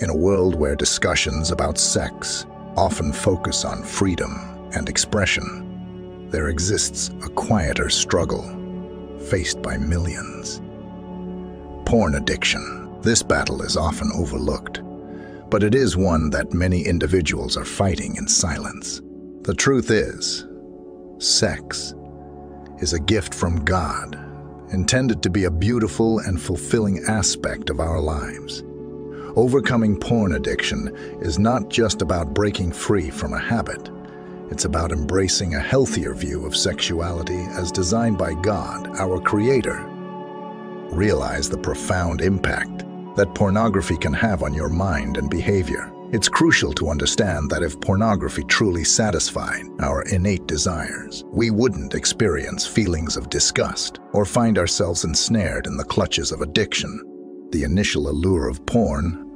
In a world where discussions about sex often focus on freedom and expression, there exists a quieter struggle faced by millions. Porn addiction. This battle is often overlooked, but it is one that many individuals are fighting in silence. The truth is, sex is a gift from God, intended to be a beautiful and fulfilling aspect of our lives. Overcoming porn addiction is not just about breaking free from a habit. It's about embracing a healthier view of sexuality as designed by God, our Creator. Realize the profound impact that pornography can have on your mind and behavior. It's crucial to understand that if pornography truly satisfied our innate desires, we wouldn't experience feelings of disgust or find ourselves ensnared in the clutches of addiction. The initial allure of porn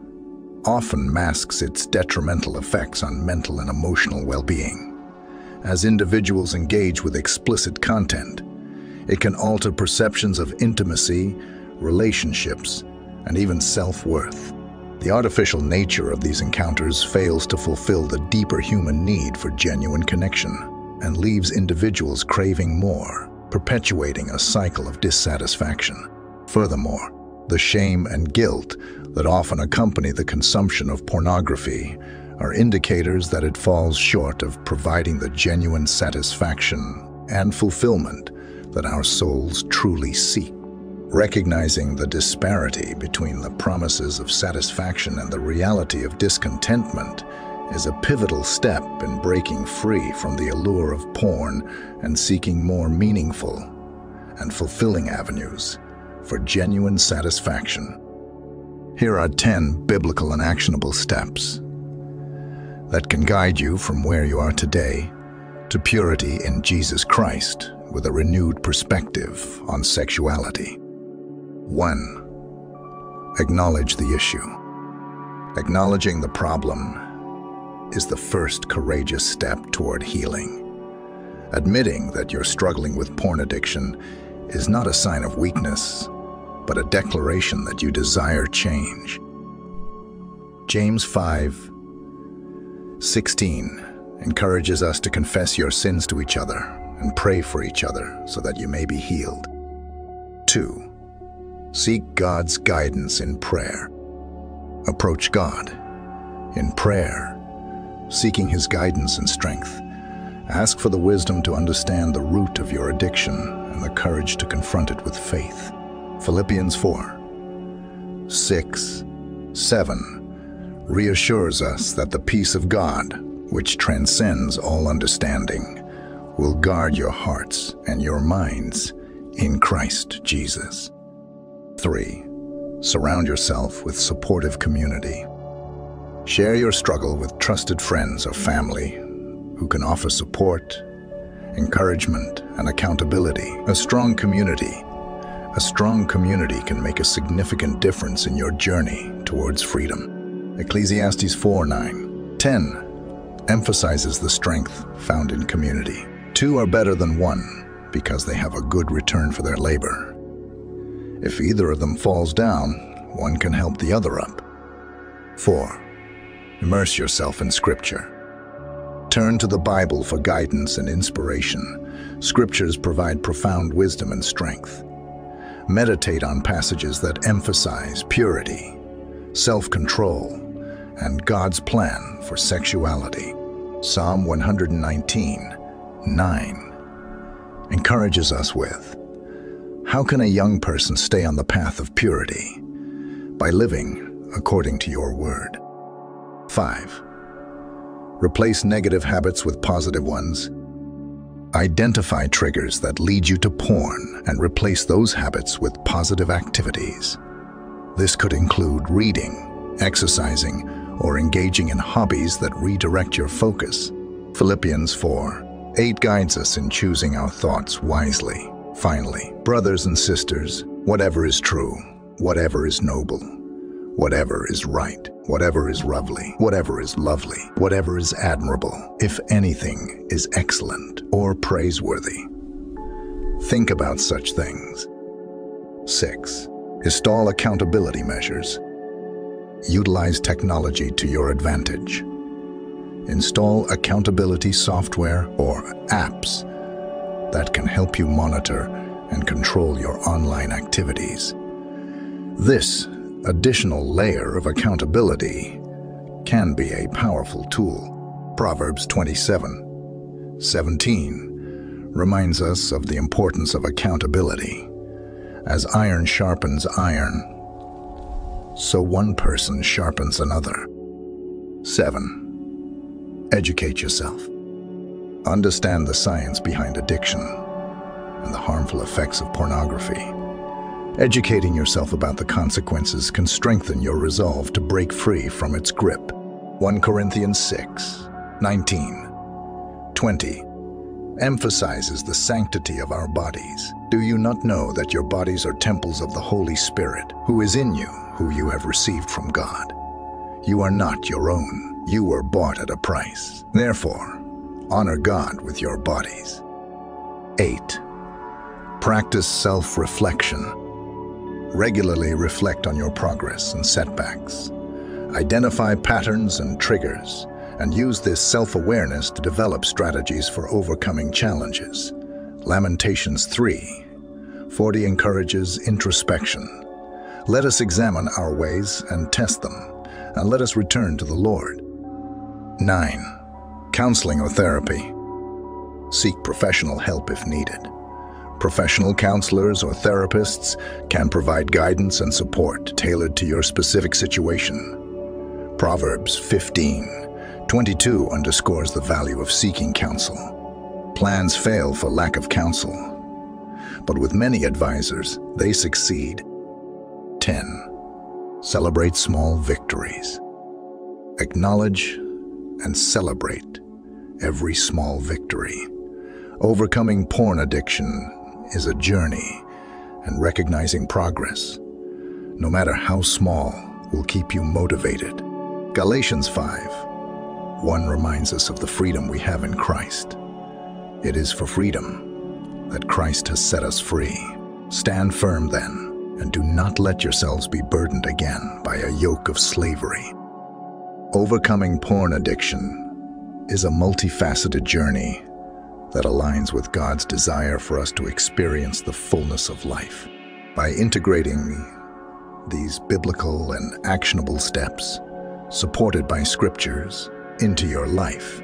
often masks its detrimental effects on mental and emotional well-being. As individuals engage with explicit content, it can alter perceptions of intimacy, relationships, and even self-worth. The artificial nature of these encounters fails to fulfill the deeper human need for genuine connection and leaves individuals craving more, perpetuating a cycle of dissatisfaction. Furthermore, the shame and guilt that often accompany the consumption of pornography are indicators that it falls short of providing the genuine satisfaction and fulfillment that our souls truly seek. Recognizing the disparity between the promises of satisfaction and the reality of discontentment is a pivotal step in breaking free from the allure of porn and seeking more meaningful and fulfilling avenues for genuine satisfaction. Here are 10 biblical and actionable steps that can guide you from where you are today to purity in Jesus Christ with a renewed perspective on sexuality. 1. Acknowledge the issue. Acknowledging the problem is the first courageous step toward healing. Admitting that you're struggling with porn addiction is not a sign of weakness, but a declaration that you desire change. James 5, 16 encourages us to confess your sins to each other and pray for each other so that you may be healed. 2. Seek God's guidance in prayer. Approach God in prayer, seeking His guidance and strength. Ask for the wisdom to understand the root of your addiction and the courage to confront it with faith. Philippians 4, 6, 7 reassures us that the peace of God, which transcends all understanding, will guard your hearts and your minds in Christ Jesus. 3. Surround yourself with supportive community. Share your struggle with trusted friends or family who can offer support, encouragement, and accountability. A strong community. A strong community can make a significant difference in your journey towards freedom. Ecclesiastes 4, 9, 10 emphasizes the strength found in community. Two are better than one because they have a good return for their labor. If either of them falls down, one can help the other up. 4. Immerse yourself in Scripture. Turn to the Bible for guidance and inspiration. Scriptures provide profound wisdom and strength. Meditate on passages that emphasize purity, self-control, and God's plan for sexuality. Psalm 119, 9 encourages us with, how can a young person stay on the path of purity? By living according to your word. 5. Replace negative habits with positive ones. Identify triggers that lead you to porn and replace those habits with positive activities. This could include reading, exercising, or engaging in hobbies that redirect your focus. Philippians 4, 8 guides us in choosing our thoughts wisely. Finally, brothers and sisters, whatever is true, whatever is noble, whatever is right, whatever is lovely, whatever is lovely, whatever is admirable, if anything is excellent or praiseworthy, think about such things. 6. Install accountability measures. utilize technology to your advantage. Install accountability software or apps that can help you monitor and control your online activities. This additional layer of accountability can be a powerful tool. Proverbs 27, 17 reminds us of the importance of accountability. As iron sharpens iron, so one person sharpens another. 7. Educate yourself. Understand the science behind addiction and the harmful effects of pornography. Educating yourself about the consequences can strengthen your resolve to break free from its grip. 1 Corinthians 6, 19, 20 emphasizes the sanctity of our bodies. Do you not know that your bodies are temples of the Holy Spirit, who is in you, who you have received from God? You are not your own. You were bought at a price. Therefore, honor God with your bodies. 8. Practice self-reflection. Regularly reflect on your progress and setbacks. Identify patterns and triggers, and use this self-awareness to develop strategies for overcoming challenges. Lamentations 3. 40 encourages introspection. Let us examine our ways and test them, and let us return to the Lord. 9. Counseling or therapy. Seek professional help if needed. Professional counselors or therapists can provide guidance and support tailored to your specific situation. Proverbs 15, 22 underscores the value of seeking counsel. Plans fail for lack of counsel, but with many advisors, they succeed. 10. Celebrate small victories. Acknowledge and celebrate every small victory. Overcoming porn addiction is a journey, and recognizing progress, no matter how small, will keep you motivated. Galatians 5 1 reminds us of the freedom we have in Christ. It is for freedom that Christ has set us free. Stand firm then, and do not let yourselves be burdened again by a yoke of slavery. Overcoming porn addiction is a multifaceted journey that aligns with God's desire for us to experience the fullness of life. By integrating these biblical and actionable steps, supported by scriptures, into your life,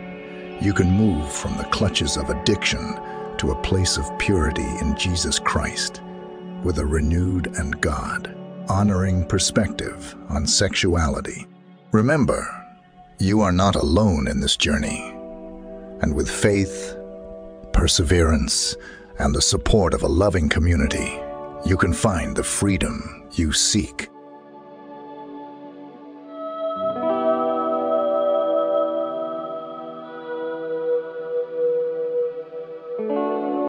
you can move from the clutches of addiction to a place of purity in Jesus Christ with a renewed and God honoring perspective on sexuality. Remember, you are not alone in this journey, and with faith, perseverance, and the support of a loving community, you can find the freedom you seek.